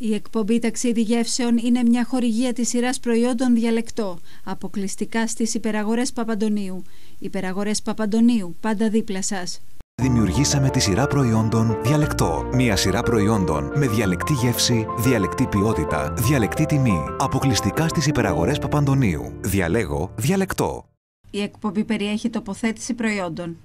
Η εκπομπή Ταξίδι Γεύσεων είναι μια χορηγία της σειράς προϊόντων διαλεκτό, αποκλειστικά στις υπεραγορές Παπαντονίου. Υπεραγορές Παπαντονίου, πάντα δίπλα σας. Δημιουργήσαμε τη σειρά προϊόντων Διαλεκτό. Μια σειρά προϊόντων με διαλεκτή γεύση, διαλεκτή ποιότητα, διαλεκτή τιμή. Αποκλειστικά στις υπεραγορές Παπαντονίου. Διαλέγω Διαλεκτό. Η εκπομπή περιέχει τοποθέτηση προϊόντων.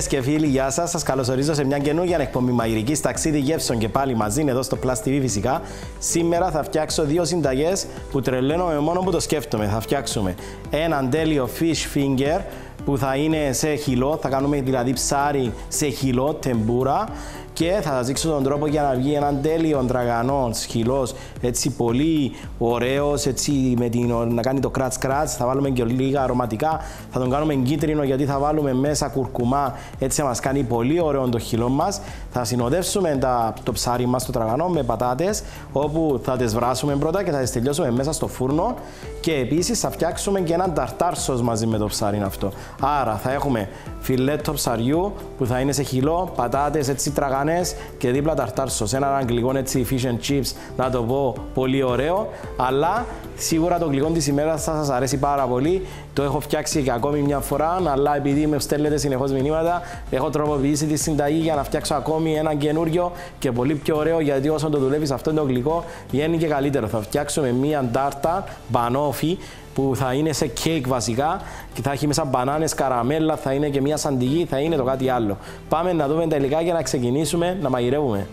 Φίλε και φίλοι, γεια σας. Σας καλωσορίζω σε μια καινούργια εκπομπή μαγειρικής ταξίδι γεύσεων και πάλι μαζί εδώ στο Plus TV φυσικά. Σήμερα θα φτιάξω δύο συνταγές που τρελαίνομαι μόνο που το σκέφτομαι. Θα φτιάξουμε έναν τέλειο fish finger που θα είναι σε χυλό, θα κάνουμε δηλαδή ψάρι σε χυλό, τεμπούρα και θα σας δείξω τον τρόπο για να βγει έναν τέλειο τραγανό σκυλός, έτσι πολύ ωραίος, έτσι με την, να κάνει το κράτς κράτς, θα βάλουμε και λίγα αρωματικά, θα τον κάνουμε κίτρινο γιατί θα βάλουμε μέσα κουρκουμά, έτσι θα μας κάνει πολύ ωραίο το χυλό μας. Θα συνοδεύσουμε τα, το ψάρι μας το τραγανό με πατάτες, όπου θα τις βράσουμε πρώτα και θα τις τελειώσουμε μέσα στο φούρνο. Και επίσης θα φτιάξουμε και έναν ταρτάρ σος μαζί με το ψάρι αυτό. Άρα θα έχουμε φιλέτο ψαριού που θα είναι σε χυλό, πατάτες έτσι τραγανές και δίπλα ταρτάρ σος. Έναν αγγλικό έτσι fish and chips, να το πω πολύ ωραίο, αλλά σίγουρα το γλυκό της ημέρας θα σας αρέσει πάρα πολύ. Το έχω φτιάξει και ακόμη μια φορά, αλλά επειδή με στέλνετε συνεχώς μηνύματα, έχω τροποποιήσει τη συνταγή για να φτιάξω ακόμη ένα καινούριο και πολύ πιο ωραίο. Γιατί όσο το δουλεύεις αυτό το γλυκό, βγαίνει και καλύτερο. Θα φτιάξουμε μια ντάρτα μπανόφι που θα είναι σε κέικ βασικά και θα έχει μέσα μπανάνες, καραμέλα, θα είναι και μια σαντιγή, θα είναι το κάτι άλλο. Πάμε να δούμε τα υλικά για να ξεκινήσουμε να μαγειρεύουμε.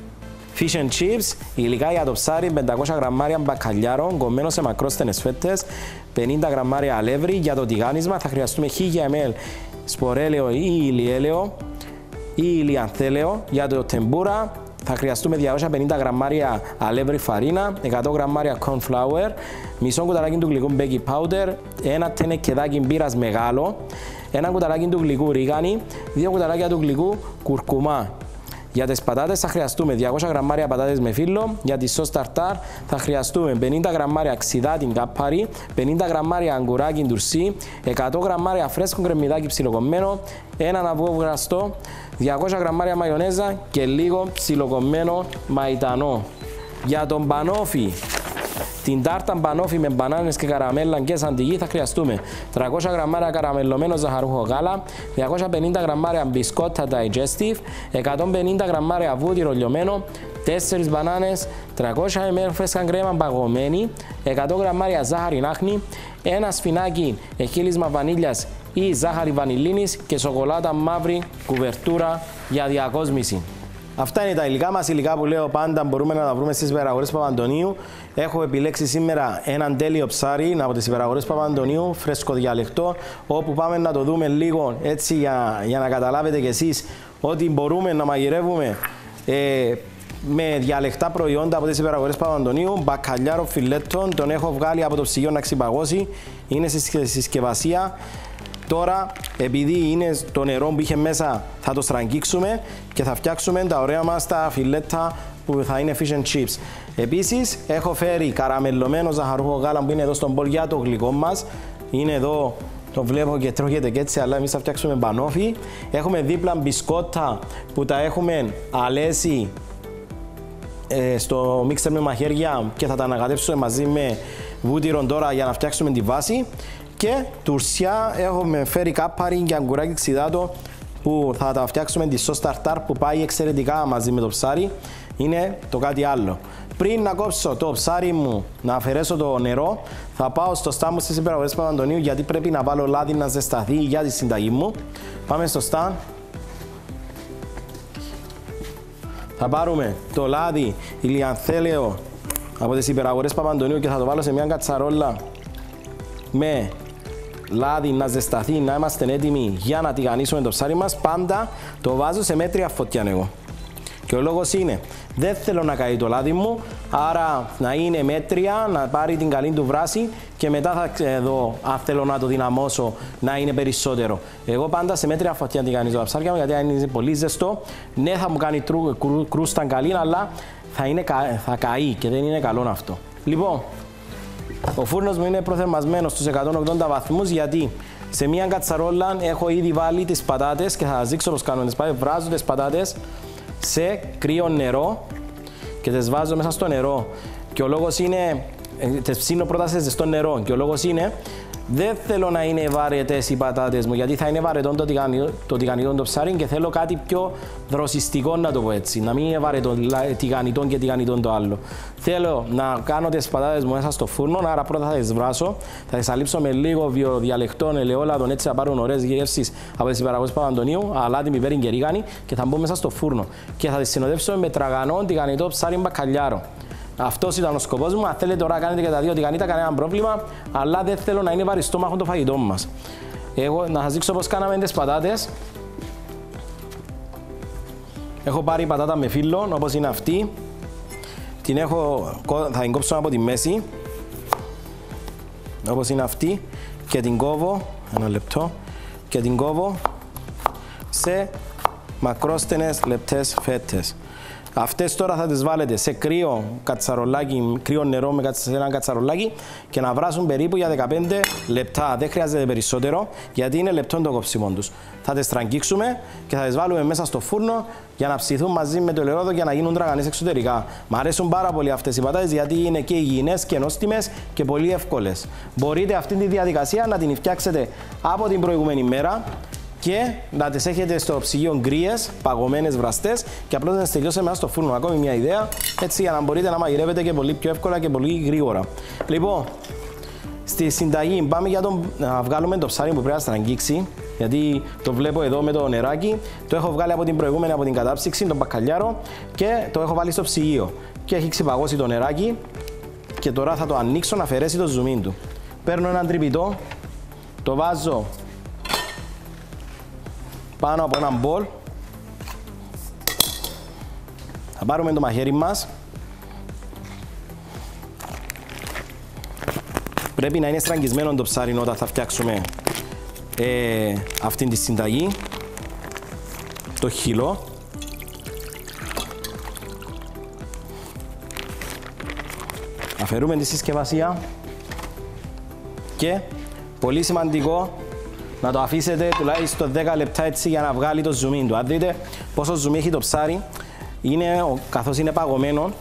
Fish and chips, υλικά για το ψάρι, 500 γραμμάρια μπακαλιάρο, κομμένο σε μακρόστενες φέτες, 50 γραμμάρια αλεύρι. Για το τηγάνισμα θα χρειαστούμε 1000 ml σπορέλαιο ή ηλιέλαιο ή ηλιανθέλαιο. Για το τεμπούρα θα χρειαστούμε 250 γραμμάρια αλεύρι φαρίνα, 100 γραμμάρια corn flour, μισό κουταλάκι του γλυκού baking powder, ένα τενεκεδάκι μπύρας μεγάλο, ένα κουταλάκι του γλυκού ρίγανη, δύο κουταλάκια του γλυκού κουρκουμά για τις πατάτες θα χρειαστούμε 200 γραμμάρια πατάτες με φύλλο. Για τη σος ταρτάρ θα χρειαστούμε 50 γραμμάρια ξιδάτη κάπαρη, 50 γραμμάρια αγκουράκι ντουρσί, 100 γραμμάρια φρέσκο κρεμμυδάκι ψιλοκομμένο, έναν αυγό βραστό, 200 γραμμάρια μαϊονέζα και λίγο ψιλοκομμένο μαϊτανό. Για τον πανόφι την τάρτα μπανόφι με μπανάνες και καραμέλα και σαντιγί θα χρειαστούμε 300 γραμμάρια καραμελωμένο ζαχαρούχο γάλα, 250 γραμμάρια μπισκότα digestive, 150 γραμμάρια βούτυρο λιωμένο, 4 μπανάνες, 300 ml φρέσκα κρέμα παγωμένη, 100 γραμμάρια ζάχαρη νάχνη, ένα σφινάκι εχίλισμα βανίλιας ή ζάχαρη βανιλίνης και σοκολάτα μαύρη κουβερτούρα για διακόσμηση. Αυτά είναι τα υλικά μας. Υλικά που λέω πάντα μπορούμε να τα βρούμε στις υπεραγορέ Παπαντονίου. Έχω επιλέξει σήμερα έναν τέλειο ψάρι από τις υπεραγορές Παπαντονίου, φρέσκο διαλεκτό, όπου πάμε να το δούμε λίγο έτσι για, για να καταλάβετε κι εσείς ότι μπορούμε να μαγειρεύουμε ε, με διαλεκτά προϊόντα από τις υπεραγορές Παπαντονίου. Μπακαλιάρο φιλέτων, τον έχω βγάλει από το ψυγείο να ξυπαγώσει. Είναι στη συσκευασία. Τώρα, επειδή είναι το νερό που είχε μέσα, θα το στραγγίξουμε και θα φτιάξουμε τα ωραία μας τα φιλέτα που θα είναι fish and chips. Επίσης, έχω φέρει καραμελωμένο ζαχαρούχο γάλα που είναι εδώ στον πόλ για το γλυκό μας. Είναι εδώ το βλέπω και τρώγεται και έτσι, αλλά εμείς θα φτιάξουμε μπανόφι. Έχουμε δίπλα μπισκότα που τα έχουμε αλέσει ε, στο μίξερ με μαχαίρια και θα τα ανακατέψουμε μαζί με βούτυρο τώρα για να φτιάξουμε τη βάση. Και τουρσιά έχουμε φέρει κάπαρι και αγκουράκι ξιδάτο που θα τα φτιάξουμε τη σως ταρτάρ που πάει εξαιρετικά μαζί με το ψάρι. Είναι το κάτι άλλο. Πριν να κόψω το ψάρι μου, να αφαιρέσω το νερό, θα πάω στο στάμ στις υπεραγωγές Παπαντονίου γιατί πρέπει να βάλω λάδι να ζεσταθεί για τη συνταγή μου. Πάμε στο στάν. Θα πάρουμε το λάδι ηλιανθέλαιο από τις υπεραγορές Παπαντονίου και θα το βάλω σε μια κατσαρόλα με λάδι να ζεσταθεί, να είμαστε έτοιμοι για να τηγανίσουμε το ψάρι μας. Πάντα το βάζω σε μέτρια φωτιά εγώ. Και ο λόγος είναι, δεν θέλω να καεί το λάδι μου, άρα να είναι μέτρια, να πάρει την καλή του βράση και μετά θα δω αν θέλω να το δυναμώσω να είναι περισσότερο. Εγώ πάντα σε μέτρια φωτιά τηγανίζω τα ψάρια μου, γιατί αν είναι πολύ ζεστό, ναι θα μου κάνει κρούστα καλή, αλλά θα, είναι, θα καεί και δεν είναι καλό αυτό. Λοιπόν, ο φούρνος μου είναι προθερμασμένος στους 180 βαθμούς γιατί σε μια κατσαρόλα έχω ήδη βάλει τις πατάτες και θα σα δείξω πώς κάνω τις πατάτε. Βράζω τις πατάτες σε κρύο νερό και τι βάζω μέσα στο νερό. Και ο λόγος είναι. Ε, τι ψήνω πρώτα σε ζεστό νερό. Και ο λόγος είναι δεν θέλω να είναι βαρετές οι πατάτες μου, γιατί θα είναι βαρετό το, τηγανιτό, το τηγανιτό το ψάρι και θέλω κάτι πιο δροσιστικό να το πω έτσι. Να μην είναι βαρετό τηγανιτό και τηγανιτό το άλλο. Θέλω να κάνω τις πατάτες μου μέσα στο φούρνο, άρα πρώτα θα τις βράσω, θα τις αλείψω με λίγο βιοδιαλεκτών, ελαιόλαδων, έτσι θα πάρουν ωραίες γεύσεις από τις υπεραγωγές Παπαντονίου, αλάτι, πιπέρι και ρίγανη και θα μπω μέσα στο φούρνο. Και θα τις συνοδεύσω με τραγανό τηγανιτό ψάρι μπακαλιάρο. Αυτός ήταν ο σκοπός μου. Αν θέλετε τώρα κάνετε και τα δύο τηγανίτα, κανένα πρόβλημα. Αλλά δεν θέλω να είναι βαριστό το φαγητό μας. Εγώ να σας δείξω πώς κάναμε τις πατάτες. Έχω πάρει πατάτα με φύλλο, όπως είναι αυτή. Την έχω, θα την κόψω από τη μέση. Όπως είναι αυτή. Και την κόβω, ένα λεπτό. Και την κόβω σε μακρόστενες λεπτές φέτες. Αυτές τώρα θα τις βάλετε σε κρύο κατσαρολάκι, κρύο νερό με ένα κατσαρολάκι και να βράσουν περίπου για 15 λεπτά. Δεν χρειάζεται περισσότερο γιατί είναι λεπτό το κόψιμο τους. Θα τις τραγγίξουμε και θα τις βάλουμε μέσα στο φούρνο για να ψηθούν μαζί με το ελαιόδο για να γίνουν τραγανέ εξωτερικά. Μ' αρέσουν πάρα πολύ αυτές οι πατάτες γιατί είναι και υγιεινές και νόστιμες και πολύ εύκολες. Μπορείτε αυτή τη διαδικασία να την φτιάξετε από την προηγούμενη μέρα και να τις έχετε στο ψυγείο γκρίες, παγωμένες βραστές και απλώς να τις τελειώσετε μέσα στο φούρνο. Ακόμη μια ιδέα, έτσι για να μπορείτε να μαγειρεύετε και πολύ πιο εύκολα και πολύ γρήγορα. Λοιπόν, στη συνταγή πάμε για το, να βγάλουμε το ψάρι που πρέπει να στραγγίξει. Γιατί το βλέπω εδώ με το νεράκι. Το έχω βγάλει από την προηγούμενη από την κατάψυξη, τον μπακαλιάρο και το έχω βάλει στο ψυγείο. Και έχει ξεπαγώσει το νεράκι και τώρα θα το ανοίξω να αφαιρέσει το ζουμί του. Παίρνω έναν τρυπητό, το βάζω πάνω από ένα μπολ. Θα πάρουμε το μαχαίρι μας. Πρέπει να είναι στραγγισμένο το ψάρι όταν θα φτιάξουμε ε, αυτήν τη συνταγή. Το χυλό. Αφαιρούμε τη συσκευασία και πολύ σημαντικό να το αφήσετε τουλάχιστον 10 λεπτά έτσι για να βγάλει το ζουμί του. Αν δείτε πόσο ζουμί έχει το ψάρι, είναι, καθώς είναι παγωμένο,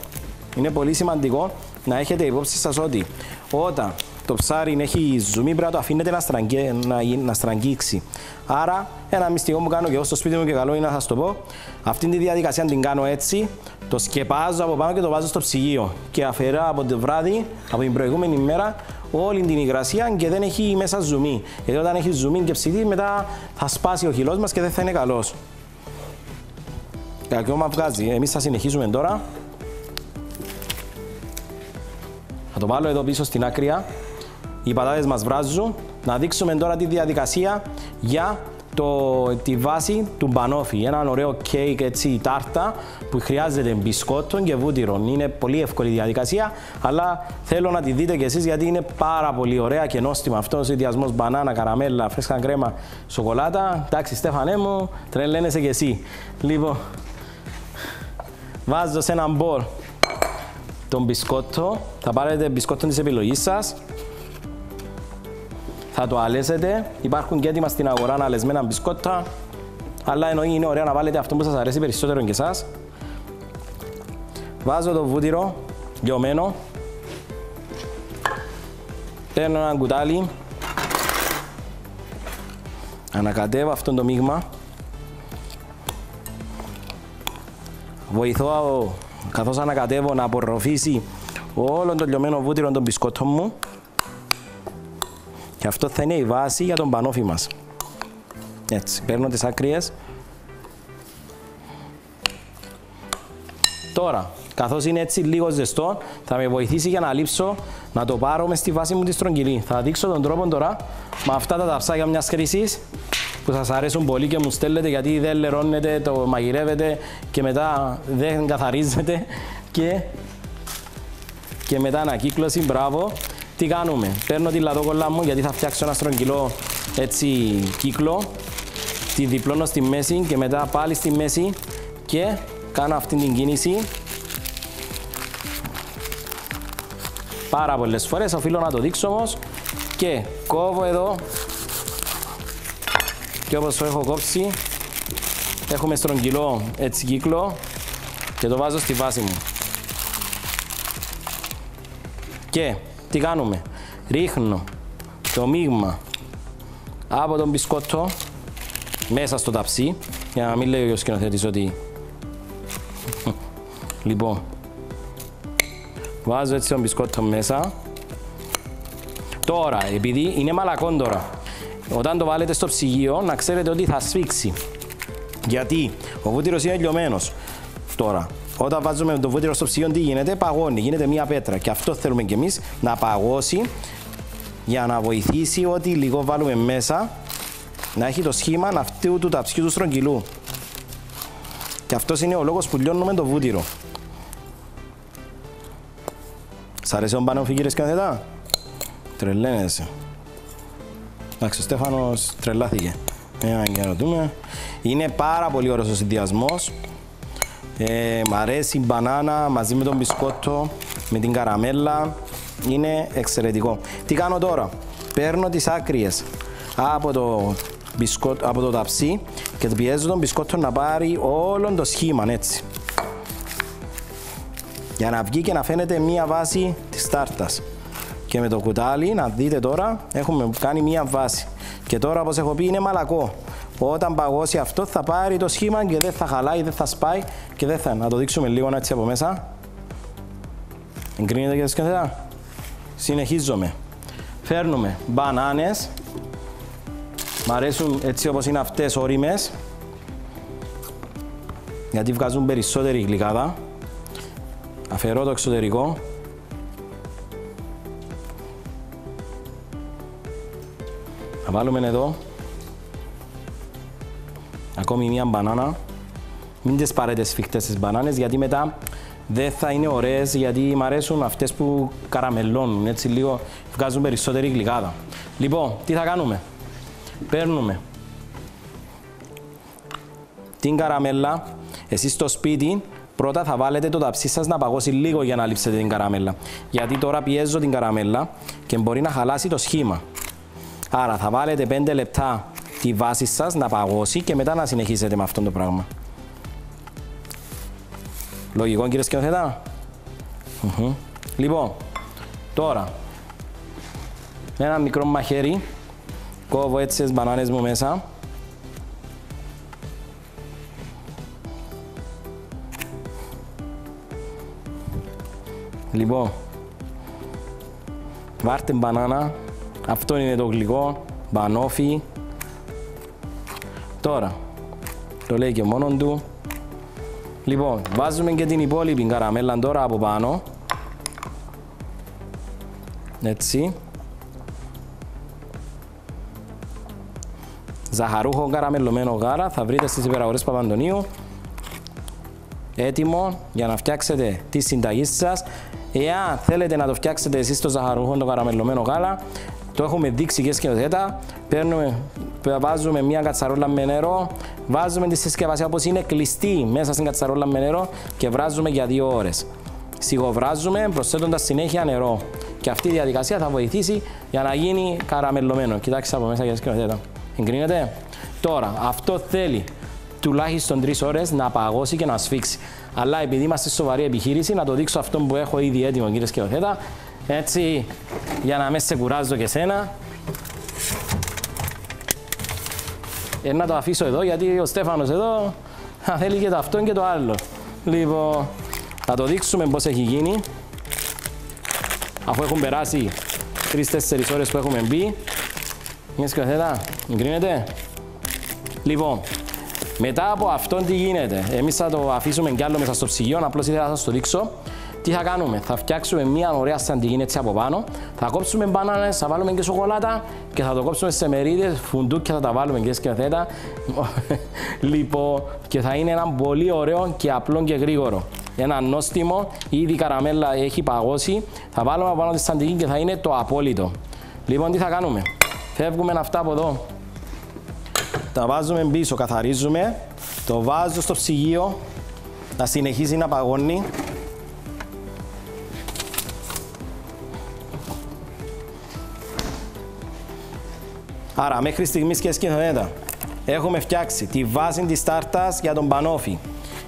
είναι πολύ σημαντικό να έχετε υπόψη σας ότι όταν το ψάρι έχει ζουμί πρέπει να το αφήνετε να, στραγγέ, να, να στραγγίξει. Άρα, ένα μυστικό που κάνω και εγώ στο σπίτι μου και καλό είναι να σας το πω. Αυτή τη διαδικασία την κάνω έτσι. Το σκεπάζω από πάνω και το βάζω στο ψυγείο. Και αφαιρώ από το βράδυ, από την προηγούμενη μέρα, όλη την υγρασία και δεν έχει μέσα ζουμί. Γιατί όταν έχει ζουμί και ψητή, μετά θα σπάσει ο χυλό μας και δεν θα είναι καλός. Και ακόμα βγάζει. Εμείς θα συνεχίσουμε τώρα. Θα το βάλω εδώ πίσω στην άκρη. Οι πατάτες μας βράζουν. Να δείξουμε τώρα τη διαδικασία για το, τη βάση του μπανόφι. Ένα ωραίο κέικ έτσι τάρτα που χρειάζεται μπισκότο και βούτυρο. Είναι πολύ εύκολη διαδικασία, αλλά θέλω να τη δείτε κι εσείς γιατί είναι πάρα πολύ ωραία και νόστιμα αυτό ο συνδυασμός μπανάνα, καραμέλα, φρέσκα κρέμα, σοκολάτα. Εντάξει, Στέφανέ μου, τρελαίνεσαι κι εσύ. Λοιπόν, βάζω σε ένα μπολ τον μπισκότο. Θα πάρετε μπισκότο της επιλογής σας θα το αλέσετε. Υπάρχουν και έτοιμα στην αγορά αλεσμένα μπισκότα. Αλλά εννοεί είναι ωραία να βάλετε αυτό που σας αρέσει περισσότερο και εσάς. Βάζω το βούτυρο λιωμένο. Παίρνω ένα κουτάλι. Ανακατεύω αυτό το μείγμα. Βοηθώ καθώς ανακατεύω να απορροφήσει όλο το λιωμένο βούτυρο των μπισκότων μου. Και αυτό θα είναι η βάση για τον πανόφι μας. Έτσι, παίρνω τις άκριες. Τώρα, καθώς είναι έτσι λίγο ζεστό, θα με βοηθήσει για να λείψω να το πάρω μες στη βάση μου τη στρογγυλή. Θα δείξω τον τρόπο τώρα με αυτά τα ταψάκια μιας χρήσης που σας αρέσουν πολύ και μου στέλνετε γιατί δεν λερώνετε, το μαγειρεύετε και μετά δεν καθαρίζετε και, και μετά ανακύκλωση, μπράβο. Τι κάνουμε, παίρνω τη λαδόκολλα μου γιατί θα φτιάξω ένα στρογγυλό έτσι κύκλο, τη διπλώνω στη μέση και μετά πάλι στη μέση και κάνω αυτή την κίνηση. Πάρα πολλές φορές, οφείλω να το δείξω όμως. Και κόβω εδώ. Και όπως το έχω κόψει έχουμε στρογγυλό έτσι κύκλο και το βάζω στη βάση μου. Και τι κάνουμε; Ρίχνω το μείγμα από τον μπισκότο μέσα στο ταψί για να μην λέει ο σκηνοθέτης ότι λοιπόν βάζω έτσι τον μπισκότο μέσα. Τώρα επειδή είναι μαλακό τώρα όταν το βάλετε στο ψυγείο να ξέρετε ότι θα σφίξει. Γιατί ο βούτυρος είναι λιωμένος τώρα όταν βάζουμε το βούτυρο στο ψυγείο τι γίνεται, παγώνει, γίνεται μια πέτρα και αυτό θέλουμε κι εμείς να παγώσει για να βοηθήσει ότι λίγο βάλουμε μέσα να έχει το σχήμα αυτού του ταψιού του στρογγυλού. Και αυτός είναι ο λόγος που λιώνουμε το βούτυρο. Σ' αρέσει ο πάνω φίγυρες και αντετά. Τρελαίνεσαι. Εντάξει, ο Στέφανος τρελάθηκε. Ε, για να δούμε. Είναι πάρα πολύ ωραίος ο συνδυασμός. Ε, μ' αρέσει η μπανάνα μαζί με τον μπισκότο, με την καραμέλα. Είναι εξαιρετικό. Τι κάνω τώρα; Παίρνω τις άκριες από το, μπισκότο, από το ταψί και πιέζω τον μπισκότο να πάρει όλο το σχήμα έτσι. Για να βγει και να φαίνεται μία βάση της τάρτας. Και με το κουτάλι, να δείτε τώρα, έχουμε κάνει μία βάση. Και τώρα, όπως έχω πει, είναι μαλακό. Όταν παγώσει αυτό θα πάρει το σχήμα και δεν θα χαλάει, δεν θα σπάει και δεν θα... Να το δείξουμε λίγο έτσι από μέσα. Εγκρίνεται και σκεφτετά. Συνεχίζουμε. Φέρνουμε μπανάνες. Μ' αρέσουν έτσι όπως είναι αυτές όριμες. Γιατί βγάζουν περισσότερη γλυκάδα. Αφαιρώ το εξωτερικό. Θα βάλουμε εδώ ακόμη μία μπανάνα. Μην τις πάρετε σφιχτές τις μπανάνες γιατί μετά δεν θα είναι ωραίες γιατί μου αρέσουν αυτές που καραμελώνουν, έτσι λίγο βγάζουν περισσότερη γλυκάδα. Λοιπόν, τι θα κάνουμε; Παίρνουμε την καραμέλα, εσείς στο σπίτι πρώτα θα βάλετε το ταψί σας να παγώσει λίγο για να λείψετε την καραμέλα. Γιατί τώρα πιέζω την καραμέλα και μπορεί να χαλάσει το σχήμα. Άρα θα βάλετε 5 λεπτά τη βάση σας να παγώσει και μετά να συνεχίσετε με αυτό το πράγμα. Λογικό κύριε σκηνοθέτα; Mm Λοιπόν, τώρα με ένα μικρό μαχαίρι κόβω έτσι τις μπανάνες μου μέσα. Λοιπόν, βάρτε μπανάνα, αυτό είναι το γλυκό, μπανόφι. Τώρα, το λέει και μόνον του. Λοιπόν, βάζουμε και την υπόλοιπη καραμέλα τώρα από πάνω. Έτσι. Ζαχαρούχο καραμελωμένο γάρα θα βρείτε στις υπεραγορές Παπαντονίου. Έτοιμο για να φτιάξετε τη συνταγή σας. Εάν θέλετε να το φτιάξετε εσείς το ζαχαρούχο το καραμελωμένο γάλα, το έχουμε δείξει και σκηνοθέτα. Παίρνουμε, βάζουμε μια κατσαρόλα με νερό, βάζουμε τη συσκευασία όπως είναι κλειστή μέσα στην κατσαρόλα με νερό και βράζουμε για δύο ώρες. Σιγοβράζουμε προσθέτοντας συνέχεια νερό. Και αυτή η διαδικασία θα βοηθήσει για να γίνει καραμελωμένο. Κοιτάξτε από μέσα για σκηνοθέτα. Εγκρίνεται. Τώρα, αυτό θέλει τουλάχιστον τρεις ώρες να παγώσει και να σφίξει. Αλλά επειδή είμαστε σοβαρή επιχείρηση, να το δείξω αυτό που έχω ήδη έτοιμο, κύριε σκηνοθέτα. Έτσι, για να μες σε κουράζω και σένα. Ε, να το αφήσω εδώ γιατί ο Στέφανος εδώ θα θέλει και το αυτό και το άλλο. Λοιπόν, θα το δείξουμε πώς έχει γίνει. Αφού έχουν περάσει 3-4 ώρες που έχουμε μπει. Μια σκαθέτα, εγκρίνεται. Λοιπόν, Μετά από αυτό τι γίνεται. Εμείς θα το αφήσουμε κι άλλο μέσα στο ψυγείο, απλώς ήθελα να σας το δείξω. Τι θα κάνουμε, θα φτιάξουμε μια ωραία σαντιγίνη έτσι από πάνω, θα κόψουμε μπανάνες, θα βάλουμε και σοκολάτα και θα το κόψουμε σε μερίδες, φουντούκια θα τα βάλουμε και σκεφτέτα. λοιπόν, και θα είναι ένα πολύ ωραίο και απλό και γρήγορο. Ένα νόστιμο, ήδη η καραμέλα έχει παγώσει, θα βάλουμε πάνω τη σαντιγίνη και θα είναι το απόλυτο. Λοιπόν, τι θα κάνουμε, φεύγουμε αυτά από εδώ, τα βάζουμε πίσω, καθαρίζουμε, το βάζω στο ψυγείο, να συνεχίζει να παγώνει. Άρα, μέχρι στιγμής και σκεφτείτε, έχουμε φτιάξει τη βάση της τάρτας για τον πανόφι.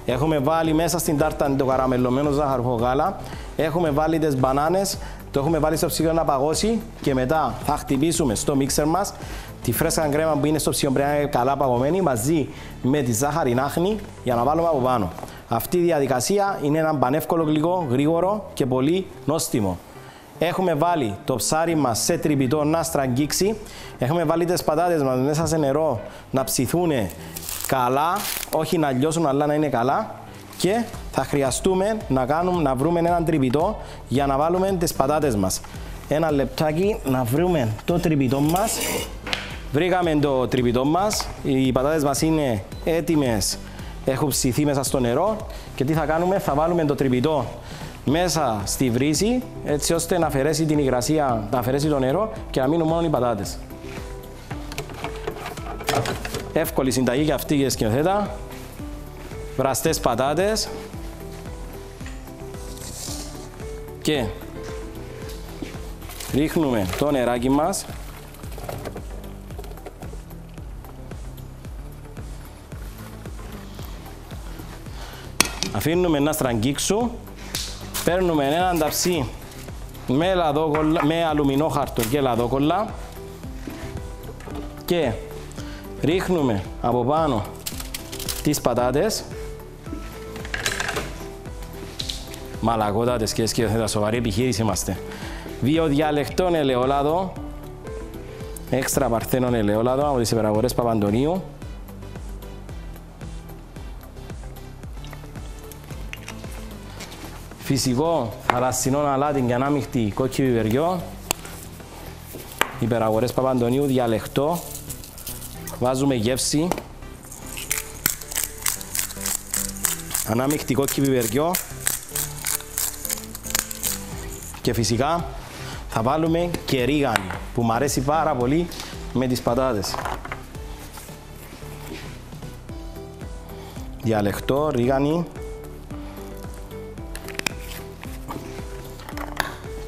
Έχουμε βάλει μέσα στην τάρτα το καραμελωμένο ζάχαρο γάλα. Έχουμε βάλει τις μπανάνες. Το έχουμε βάλει στο ψυγείο να παγώσει και μετά θα χτυπήσουμε στο μίξερ μας τη φρέσκα κρέμα που είναι στο ψυγείο πρέπει να είναι καλά παγωμένη μαζί με τη ζάχαρη νάχνη για να βάλουμε από πάνω. Αυτή η διαδικασία είναι ένα πανεύκολο γλυκό, γρήγορο και πολύ νόστιμο. Έχουμε βάλει το ψάρι μα σε τρυπητό να στραγγίξει. Έχουμε βάλει τις πατάτες μας μέσα σε νερό να ψηθούν καλά, όχι να λιώσουν, αλλά να είναι καλά. Και θα χρειαστούμε να, κάνουμε, να βρούμε έναν τρυπητό για να βάλουμε τις πατάτες μας. Ένα λεπτάκι να βρούμε το τρυπητό μας. Βρήκαμε το τρυπητό μας. Οι πατάτες μας είναι έτοιμες. Έχουν ψηθεί μέσα στο νερό. Και τι θα κάνουμε, θα βάλουμε το τρυπητό μέσα στη βρύση έτσι ώστε να αφαιρέσει την υγρασία, να αφαιρέσει το νερό και να μείνουν μόνο οι πατάτες. Εύκολη συνταγή για αυτή και σκηνοθέτα. Βραστές πατάτες. Και ρίχνουμε το νεράκι μας. Αφήνουμε να στραγγίξουν Παίρνουμε έναν ταψί με, με αλουμινόχαρτο και λαδόκολλα και ρίχνουμε από πάνω τις πατάτες. Μαλακότατες και σκέφτεται σοβαρή επιχείρηση είμαστε. Βιοδιαλεκτών ελαιόλαδο έξτρα παρθένων ελαιόλαδο από τις υπεραγορές Παπαντονίου Φυσικό θαλασσινό αλάτι και ανάμειχτη κόκκι βιβεριό. Υπεραγορές Παπαντονίου, διαλεκτό. Βάζουμε γεύση. Ανάμειχτη κόκκι βιβεριό. Και φυσικά θα βάλουμε και ρίγανη που μου αρέσει πάρα πολύ με τις πατάτες. Διαλεκτό, ρίγανη.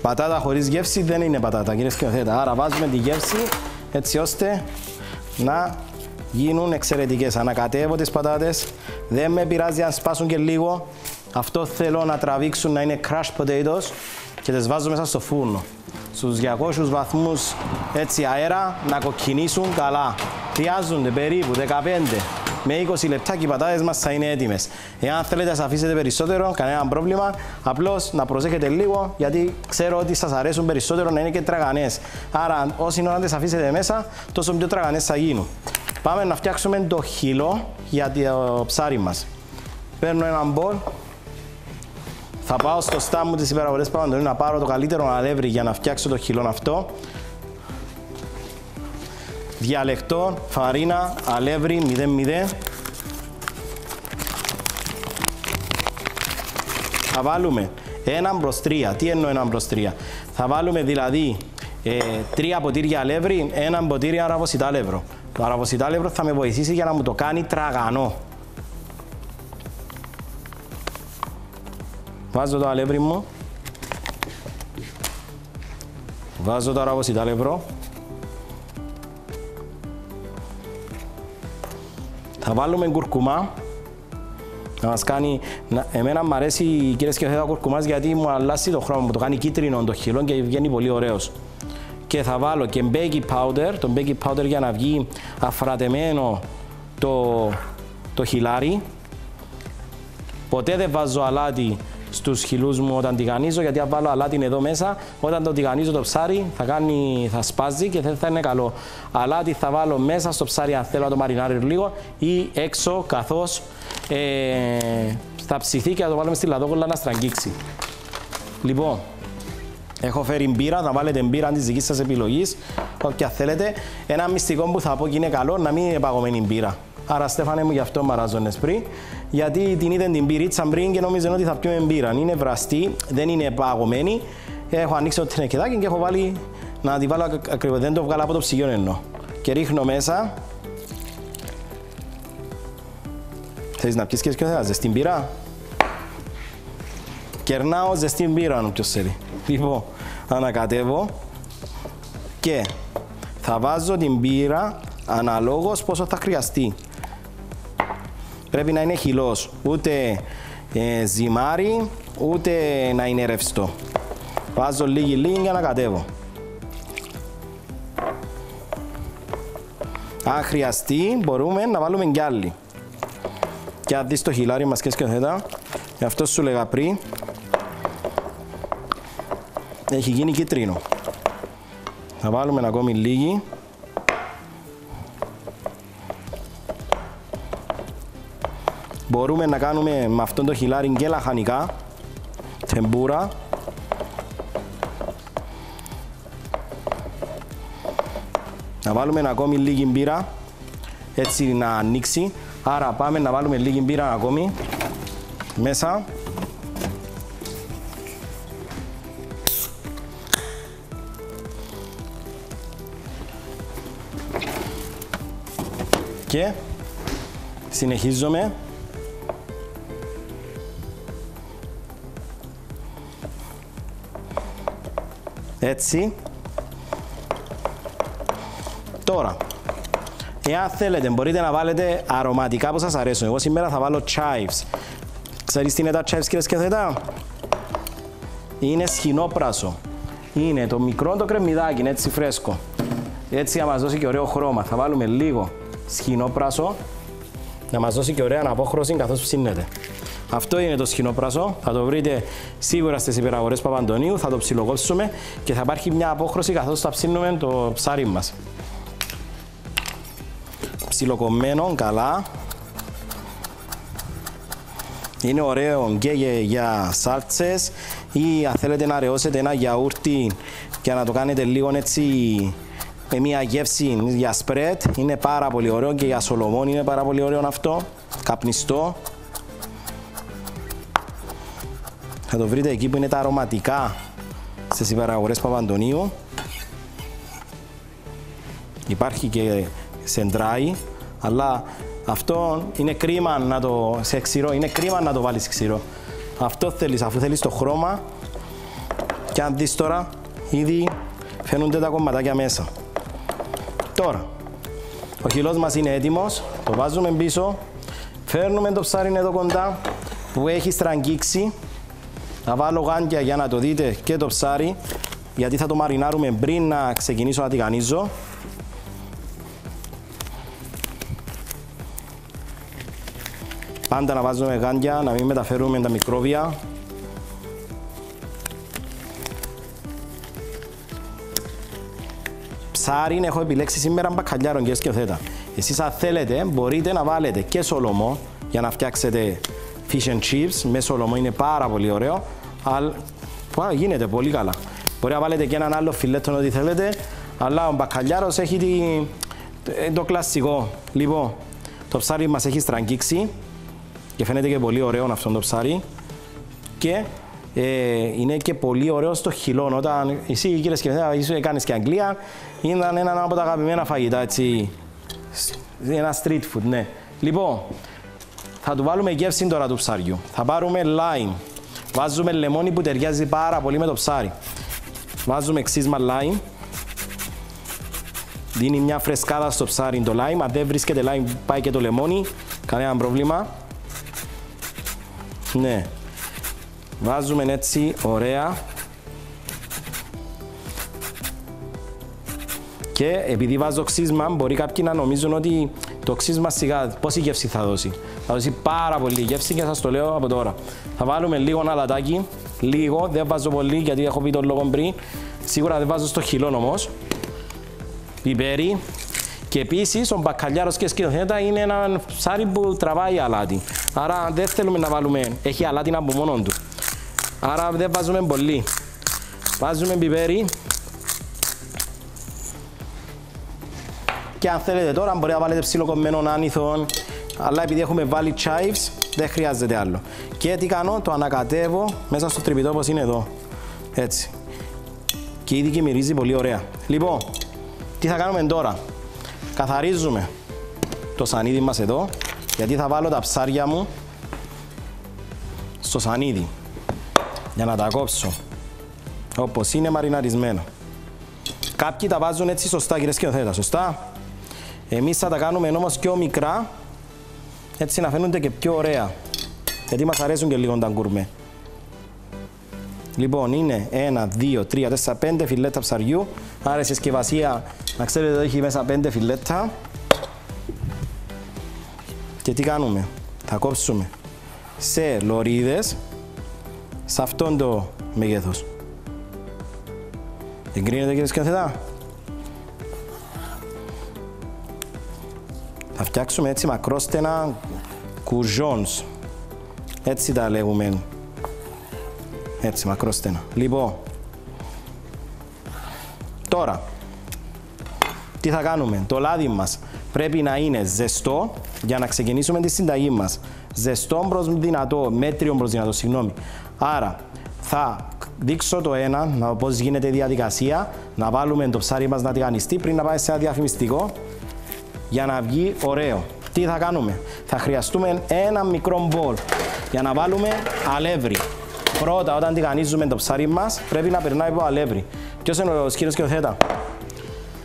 Πατάτα χωρίς γεύση δεν είναι πατάτα, κύριε σκηνοθέτα. Άρα βάζουμε τη γεύση έτσι ώστε να γίνουν εξαιρετικές. Ανακατεύω τις πατάτες. Δεν με πειράζει αν σπάσουν και λίγο. Αυτό θέλω να τραβήξουν να είναι crush potatoes και τις βάζω μέσα στο φούρνο. Στους 200 βαθμούς έτσι αέρα να κοκκινήσουν καλά. Χρειάζονται περίπου 15 με 20 λεπτά και οι πατάτες μας θα είναι έτοιμες. Εάν θέλετε να σας αφήσετε περισσότερο, κανένα πρόβλημα, απλώς να προσέχετε λίγο γιατί ξέρω ότι σας αρέσουν περισσότερο να είναι και τραγανές. Άρα όσοι ώρα τις αφήσετε μέσα, τόσο πιο τραγανές θα γίνουν. Πάμε να φτιάξουμε το χυλό για το ψάρι μας. Παίρνω ένα μπολ, θα πάω στο στάμ της υπεραγορές Παπαντονίου να πάρω το καλύτερο αλεύρι για να φτιάξω το χυλό αυτό διαλεκτό, φαρίνα, αλεύρι 0-0. Θα βάλουμε έναν προς τρία. Τι εννοώ έναν προς τρία; Θα βάλουμε δηλαδή ε, τρία ποτήρια αλεύρι, ένα ποτήρι αραβοσιτάλευρο. Το αραβοσιτάλευρο θα με βοηθήσει για να μου το κάνει τραγανό. Βάζω το αλεύρι μου. Βάζω το αραβοσιτάλευρο. Θα βάλουμε κουρκουμά. Να μας κάνει... Εμένα μου αρέσει κύριε σκεφτέτα κουρκουμάς γιατί μου αλλάζει το χρώμα, μου το κάνει κίτρινο το χυλό και βγαίνει πολύ ωραίος. Και θα βάλω και baking powder, το baking powder για να βγει αφρατεμένο το, το χιλάρι. Ποτέ δεν βάζω αλάτι στους χυλούς μου όταν τηγανίζω, γιατί αν βάλω αλάτι εδώ μέσα, όταν το τηγανίζω το ψάρι θα, κάνει, θα σπάζει και δεν θα είναι καλό. Αλάτι θα βάλω μέσα στο ψάρι αν θέλω να το μαρινάρει λίγο ή έξω καθώς ε, θα ψηθεί και θα το βάλουμε στη λαδόκολλα να στραγγίξει. Λοιπόν, Έχω φέρει μπύρα, θα βάλετε μπύρα τη δική σας επιλογής, όποια θέλετε. Ένα μυστικό που θα πω και είναι καλό να μην είναι παγωμένη μπύρα. Άρα, Στέφανε μου, γι' αυτό μαράζω πριν. Γιατί την είδε την πυρίτσα πριν και νόμιζε ότι θα πιούμε μπύρα. Είναι βραστή, δεν είναι παγωμένη. Έχω ανοίξει το τρενεκεδάκι και έχω βάλει να τη βάλω ακριβώς. Δεν το βγάλω από το ψυγείο εννοώ. Και ρίχνω μέσα. Θέλει να πιεις και θα ζεστή μπύρα; Κερνάω ζεστή μπύρα, αν ποιος θέλει. Λοιπόν, ανακατεύω και θα βάζω την μπύρα αναλόγως πόσο θα χρειαστεί. Πρέπει να είναι χυλός, ούτε ε, ζυμάρι, ούτε να είναι ρευστό. Βάζω λίγη λίγη και ανακατεύω. Αν χρειαστεί μπορούμε να βάλουμε κι άλλη. Και αν δεις το χιλάρι μας και σκεφτέτα, γι' αυτό σου λέγα πριν, έχει γίνει κίτρινο. Θα βάλουμε ακόμη λίγη. Μπορούμε να κάνουμε με αυτόν το χιλάρι και λαχανικά, τεμπούρα. Να βάλουμε ακόμη λίγη μπύρα, έτσι να ανοίξει. Άρα πάμε να βάλουμε λίγη μπύρα ακόμη μέσα. και συνεχίζουμε έτσι. Τώρα εάν θέλετε μπορείτε να βάλετε αρωματικά που σας αρέσουν. Εγώ σήμερα θα βάλω chives. Ξέρεις τι είναι τα chives κύριε σκεφτέτα είναι σχοινόπρασο. Είναι το μικρό το κρεμμυδάκι, είναι έτσι φρέσκο. Έτσι θα μας δώσει και ωραίο χρώμα. Θα βάλουμε λίγο σχοινόπρασο να μας δώσει και ωραία αναπόχρωση καθώς ψήνεται. Αυτό είναι το σχοινόπρασο, θα το βρείτε σίγουρα στις υπεραγορές Παπαντονίου, θα το ψιλοκόψουμε και θα υπάρχει μια απόχρωση καθώς θα ψήνουμε το ψάρι μας. Ψιλοκομμένο, καλά. Είναι ωραίο και για σάλτσες ή αν θέλετε να ρεώσετε ένα γιαούρτι και να το κάνετε λίγο έτσι με μια γεύση για σπρέτ. Είναι πάρα πολύ ωραίο και για σολομόν είναι πάρα πολύ ωραίο αυτό. Καπνιστό. Θα το βρείτε εκεί που είναι τα αρωματικά στις υπεραγορές Παπαντονίου. Υπάρχει και σεντράι, αλλά αυτό είναι κρίμα να το, σε ξηρό, είναι κρίμα να το βάλεις ξηρό. Αυτό θέλεις, αφού θέλεις το χρώμα και αν δεις τώρα, ήδη φαίνονται τα κομματάκια μέσα. Τώρα, ο χυλός μας είναι έτοιμος, το βάζουμε πίσω, φέρνουμε το ψάρι εδώ κοντά που έχει στραγγίξει. Θα βάλω γάντια για να το δείτε και το ψάρι, γιατί θα το μαρινάρουμε πριν να ξεκινήσω να τηγανίζω. Πάντα να βάζουμε γάντια, να μην μεταφέρουμε τα μικρόβια. ψάρι έχω επιλέξει σήμερα μπακαλιάρο και σκεφτέτα. Εσείς αν θέλετε μπορείτε να βάλετε και σολομό για να φτιάξετε fish and chips με σολομό είναι πάρα πολύ ωραίο. Αλλά γίνεται πολύ καλά. Μπορεί να βάλετε και έναν άλλο φιλέτο ό,τι θέλετε. Αλλά ο μπακαλιάρος έχει τη, ε, το κλασικό. Λοιπόν, το ψάρι μας έχει στραγγίξει και φαίνεται και πολύ ωραίο αυτό το ψάρι. Και ε, είναι και πολύ ωραίο στο χυλό. Όταν εσύ κύριε σκεφτέα, είσαι κάνεις και Αγγλία, ήταν ένα από τα αγαπημένα φαγητά, έτσι, ένα street food, ναι. Λοιπόν, θα του βάλουμε γεύση τώρα του ψάριου. Θα πάρουμε lime. Βάζουμε λεμόνι που ταιριάζει πάρα πολύ με το ψάρι. Βάζουμε ξύσμα lime. Δίνει μια φρεσκάδα στο ψάρι το lime. Αν δεν βρίσκεται lime πάει και το λεμόνι. Κανένα πρόβλημα. Ναι. Βάζουμε έτσι ωραία. Και επειδή βάζω ξύσμα, μπορεί κάποιοι να νομίζουν ότι το ξύσμα σιγά πόση γεύση θα δώσει. Θα δώσει πάρα πολύ γεύση και σας το λέω από τώρα. Θα βάλουμε λίγο αλατάκι, λίγο, δεν βάζω πολύ γιατί έχω πει τον λόγο πριν. Σίγουρα δεν βάζω στο χυλό όμως. Πιπέρι. Και επίσης ο μπακαλιάρος και σκηνοθέτα είναι ένα ψάρι που τραβάει αλάτι. Άρα δεν θέλουμε να βάλουμε, έχει αλάτι από μόνο του. Άρα δεν βάζουμε πολύ. Βάζουμε πιπέρι. Και αν θέλετε τώρα μπορείτε να βάλετε ψιλοκομμένο άνηθο, αλλά επειδή έχουμε βάλει chives δεν χρειάζεται άλλο. Και τι κάνω, το ανακατεύω μέσα στο τρυπητό όπως είναι εδώ. Έτσι. Και ήδη και μυρίζει πολύ ωραία. Λοιπόν, τι θα κάνουμε τώρα; Καθαρίζουμε το σανίδι μας εδώ, γιατί θα βάλω τα ψάρια μου στο σανίδι για να τα κόψω όπως είναι μαριναρισμένο. Κάποιοι τα βάζουν έτσι σωστά κύριε σκηνοθέτα, σωστά. Εμείς θα τα κάνουμε όμως πιο μικρά έτσι να φαίνονται και πιο ωραία. Γιατί μας αρέσουν και λίγο τα γκουρμέ. Λοιπόν, είναι 1, 2, 3, 4, 5 φιλέτα ψαριού. Άρα η συσκευασία, να ξέρετε, ότι έχει μέσα 5 φιλέτα. Και τι κάνουμε; Θα κόψουμε σε λωρίδες σε αυτόν το μέγεθος. Εγκρίνεται κύριε σκηνοθετά. Θα φτιάξουμε έτσι μακρόστενα κουζόνς. Έτσι τα λέγουμε. Έτσι μακρόστενα. Λοιπόν, τώρα, τι θα κάνουμε; Το λάδι μας πρέπει να είναι ζεστό για να ξεκινήσουμε τη συνταγή μας. Ζεστό προς δυνατό, μέτριο προς δυνατό, συγγνώμη. Άρα, θα δείξω το ένα, να πώς γίνεται η διαδικασία, να βάλουμε το ψάρι μας να τηγανιστεί πριν να πάει σε ένα διαφημιστικό για να βγει ωραίο. Τι θα κάνουμε; Θα χρειαστούμε ένα μικρό μπολ για να βάλουμε αλεύρι. Πρώτα, όταν τηγανίζουμε το ψάρι μας, πρέπει να περνάει από αλεύρι. Ποιος είναι ο σκύρος και ο θέτα;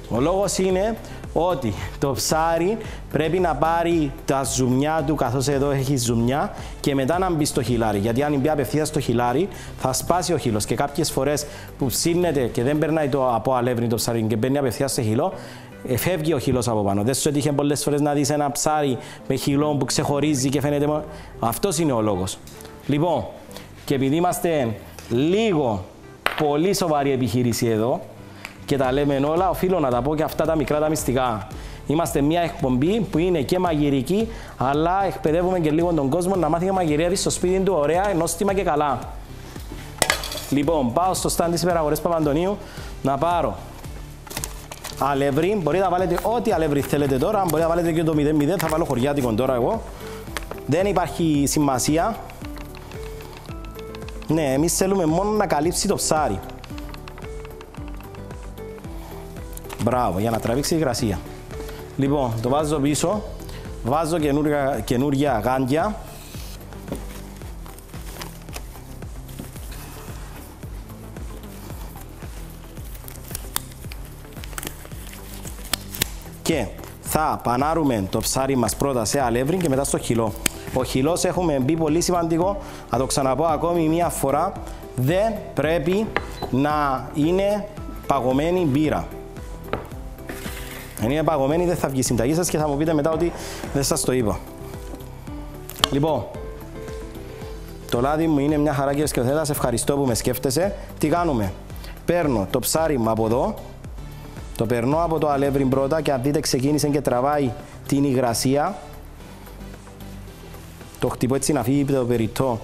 Ο λόγος είναι ότι το ψάρι πρέπει να πάρει τα ζουμιά του, καθώς εδώ έχει ζουμιά, και μετά να μπει στο χιλάρι. Γιατί αν μπει απευθείας στο χιλάρι, θα σπάσει ο χυλός. Και κάποιες φορές που ψήνεται και δεν περνάει το από αλεύρι το ψάρι και μπαίνει απευθείας στο χυλό, ε, φεύγει ο χυλό από πάνω. Δεν σου έτυχε πολλές φορές να δεις ένα ψάρι με χυλό που ξεχωρίζει και φαίνεται. Αυτός είναι ο λόγος. Λοιπόν, και επειδή είμαστε λίγο πολύ σοβαρή επιχείρηση εδώ και τα λέμε όλα, οφείλω να τα πω και αυτά τα μικρά τα μυστικά. Είμαστε μια εκπομπή που είναι και μαγειρική, αλλά εκπαιδεύουμε και λίγο τον κόσμο να μάθει και μαγειρία στο σπίτι του ωραία, νόστιμα και καλά. Λοιπόν, πάω στο στάν της υπεραγορές Παπαντονίου να πάρω αλεύρι. Μπορείτε να βάλετε ό,τι αλεύρι θέλετε τώρα. Μπορείτε να βάλετε και το 0-0. Θα βάλω χωριάτικο τώρα εγώ. Δεν υπάρχει σημασία. Ναι, εμείς θέλουμε μόνο να καλύψει το ψάρι. Μπράβο, για να τραβήξει η υγρασία. Λοιπόν, το βάζω πίσω. Βάζω καινούργια, καινούργια γάντια. Και θα πανάρουμε το ψάρι μας πρώτα σε αλεύρι και μετά στο χυλό. Ο χυλός έχουμε μπει πολύ σημαντικό, θα το ξαναπώ ακόμη μία φορά, δεν πρέπει να είναι παγωμένη μπύρα. Αν είναι παγωμένη δεν θα βγει η συνταγή σας και θα μου πείτε μετά ότι δεν σας το είπα. Λοιπόν, το λάδι μου είναι μια χαρά κύριε σκεφτέτα, σε ευχαριστώ που με σκέφτεσαι. Τι κάνουμε, παίρνω το ψάρι μου από εδώ, το περνώ από το αλεύρι πρώτα και αν δείτε ξεκίνησε και τραβάει την υγρασία. Το χτυπώ έτσι να φύγει το περιττό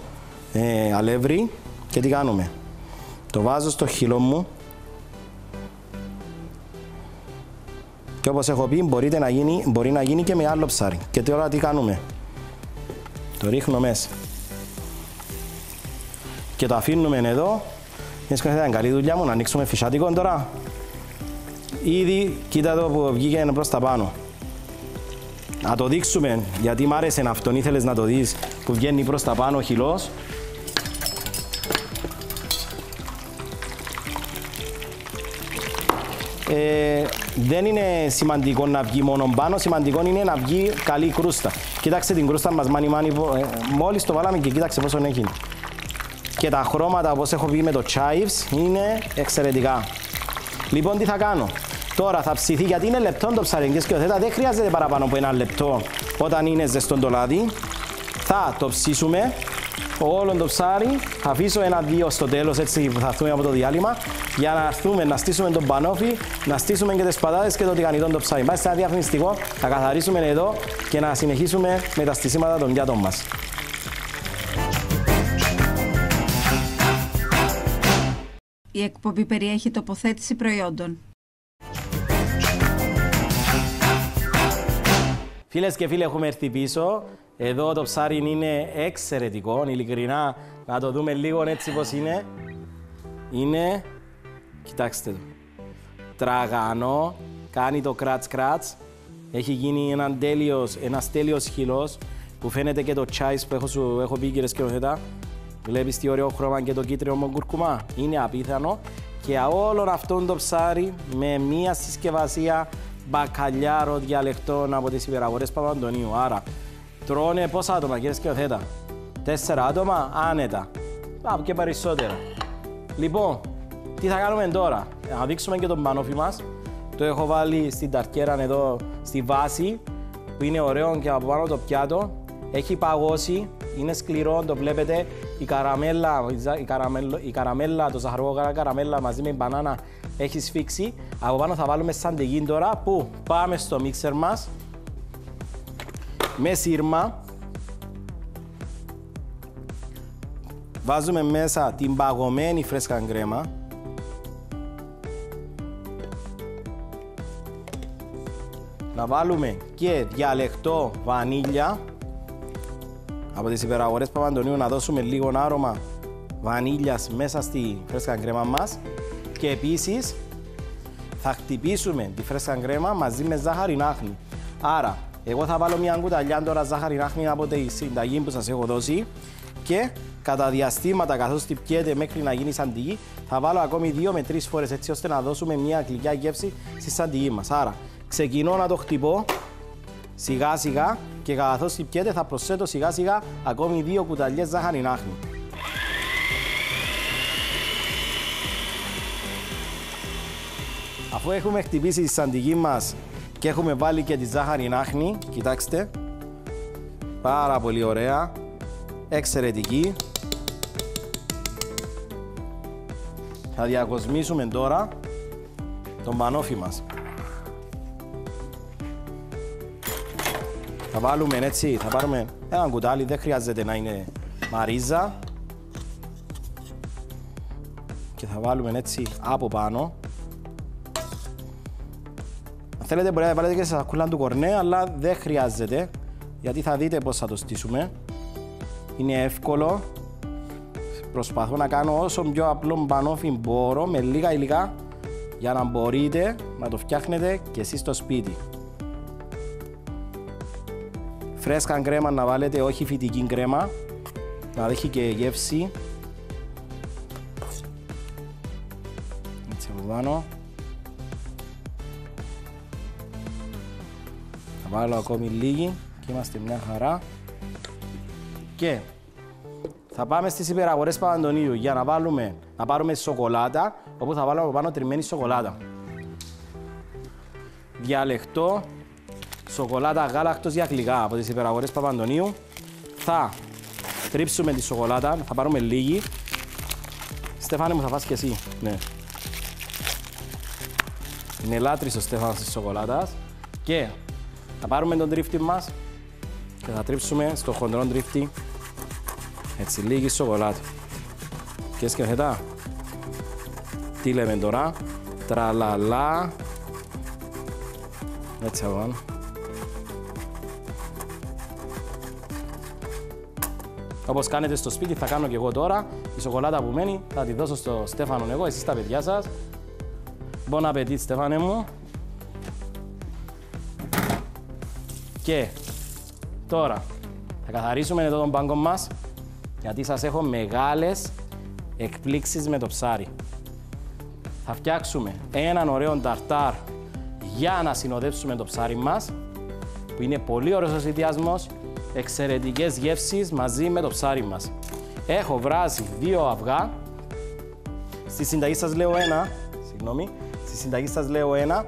ε, αλεύρι και τι κάνουμε; Το βάζω στο χειλό μου και όπως έχω πει μπορείτε να γίνει, μπορεί να γίνει και με άλλο ψάρι. Και τώρα τι κάνουμε; Το ρίχνω μέσα. Και το αφήνουμε εδώ. Είναι καλή δουλειά μου να ανοίξουμε φυσάτικο τώρα. Ήδη κοίτα εδώ που βγήκε προς τα πάνω. Να το δείξουμε, γιατί μ' άρεσε αυτόν, ήθελες να το δεις που βγαίνει προς τα πάνω ο χυλός. Ε, δεν είναι σημαντικό να βγει μόνο πάνω, σημαντικό είναι να βγει καλή κρούστα. Κοίταξε την κρούστα μας, μάνι μάνι, ε, μόλις το βάλαμε και κοίταξε πόσο έχει. Και τα χρώματα, όπως έχω πει με το chives, είναι εξαιρετικά. Λοιπόν, τι θα κάνω; Τώρα θα ψηθεί γιατί είναι λεπτό το ψάρι και σκηνοθέτα. Δεν χρειάζεται παραπάνω από ένα λεπτό όταν είναι ζεστό το λάδι. Θα το ψήσουμε όλο το ψάρι. Θα αφήσω ένα-δύο στο τέλος έτσι που θα έρθουμε από το διάλειμμα για να έρθουμε να στήσουμε τον πανόφι, να στήσουμε και τις πατάτες και το τηγανιτό το ψάρι. Πάμε σε ένα διαφημιστικό, θα καθαρίσουμε εδώ και να συνεχίσουμε με τα στισίματα των πιάτων μας. Η εκπομπή περιέχει τοποθέτηση προϊόντων. Φίλες και φίλοι, έχουμε έρθει πίσω. Εδώ το ψάρι είναι εξαιρετικό. Ειλικρινά, να το δούμε λίγο έτσι πώς είναι. Είναι. Κοιτάξτε το. Τραγανό. Κάνει το κράτς κράτς. Έχει γίνει ένα τέλειος, ένας τέλειος χυλός που φαίνεται και το τσάις που έχω, σου, έχω πει κύριε σκηνοθέτα. Βλέπεις τι ωραίο χρώμα και το κίτρινο μου κουρκουμά. Είναι απίθανο. Και όλο αυτό το ψάρι με μία συσκευασία μπακαλιάρο διαλεκτών από τις υπεραγορές Παπαντονίου. Άρα, τρώνε πόσα άτομα, κύριε σκηνοθέτα. Τέσσερα άτομα, άνετα. Από και περισσότερα. Λοιπόν, τι θα κάνουμε τώρα; Να δείξουμε και τον πανόφι μας. Το έχω βάλει στην ταρκέρα εδώ, στη βάση, που είναι ωραίο και από πάνω το πιάτο. Έχει παγώσει, είναι σκληρό, το βλέπετε. Η καραμέλα, η καραμέλα, η καραμέλα το ζαχαρογόκαρα καραμέλα μαζί με μπανάνα έχει σφίξει. Από πάνω θα βάλουμε σαντεγί τώρα που πάμε στο μίξερ μας με σύρμα. Βάζουμε μέσα την παγωμένη φρέσκα γκρέμα. Να βάλουμε και διαλεκτό βανίλια από τις υπεραγορές Παπαντονίου να δώσουμε λίγο άρωμα βανίλιας μέσα στη φρέσκα γκρέμα μας και επίσης θα χτυπήσουμε τη φρέσκα γκρέμα μαζί με ζάχαρη νάχνη. Άρα, εγώ θα βάλω μια κουταλιά τώρα ζάχαρη νάχνη από τη συνταγή που σας έχω δώσει και κατά διαστήματα καθώς τυπιέται μέχρι να γίνει σαντιγή θα βάλω ακόμη δύο με τρεις φορές έτσι ώστε να δώσουμε μια γλυκιά γεύση στη σαντιγή μας. Άρα, ξεκινώ να το χτυπώ σιγά σιγά και καθώς τυπιέται θα προσθέτω σιγά σιγά ακόμη δύο κουταλιές ζάχαρη νάχνη. Αφού έχουμε χτυπήσει τη σαντιγή μας και έχουμε βάλει και τη ζάχαρη νάχνη, κοιτάξτε, πάρα πολύ ωραία, εξαιρετική. Θα διακοσμήσουμε τώρα τον πανόφι μας. Θα βάλουμε έτσι, θα πάρουμε ένα κουτάλι, δεν χρειάζεται να είναι μαρίζα. Και θα βάλουμε έτσι από πάνω. Αν θέλετε μπορείτε να βάλετε και σε σακούλα του κορνέ, αλλά δεν χρειάζεται, γιατί θα δείτε πώς θα το στήσουμε. Είναι εύκολο. Προσπαθώ να κάνω όσο πιο απλό μπανόφι μπορώ, με λίγα υλικά, για να μπορείτε να το φτιάχνετε και εσείς στο σπίτι. Φρέσκα κρέμα να βάλετε, όχι φυτική κρέμα, να έχει και γεύση. Έτσι από πάνω. Βάλω ακόμη λίγη και είμαστε μια χαρά. Και θα πάμε στις υπεραγορές Παπαντονίου για να, βάλουμε, να πάρουμε σοκολάτα, όπου θα βάλουμε από πάνω τριμμένη σοκολάτα. Διαλεκτό, σοκολάτα γάλακτος για γλυκά από τις υπεραγορές Παπαντονίου. Θα τρίψουμε τη σοκολάτα, θα πάρουμε λίγη. Στέφανε μου θα φας και εσύ, ναι. Είναι λάτρης ο Στέφανος της σοκολάτας. Και θα πάρουμε τον τρίφτη μας και θα τρίψουμε στο χοντρό τρίφτη έτσι λίγη σοκολάτα. Και σκεφτετά. Τι λέμε τώρα; Τραλαλά. Έτσι αγώ. Όπως κάνετε στο σπίτι θα κάνω και εγώ τώρα. Η σοκολάτα που μένει θα τη δώσω στο Στέφανο εγώ, εσείς τα παιδιά σας. Bon appétit Στέφανε μου. Και τώρα θα καθαρίσουμε εδώ τον πάγκο μας γιατί σας έχω μεγάλες εκπλήξεις με το ψάρι. Θα φτιάξουμε έναν ωραίο ταρτάρ για να συνοδεύσουμε το ψάρι μας που είναι πολύ ωραίος ο συνδυασμός, εξαιρετικές γεύσεις μαζί με το ψάρι μας. Έχω βράσει δύο αυγά. Στη συνταγή σας λέω ένα, συγγνώμη, στη συνταγή σας λέω ένα,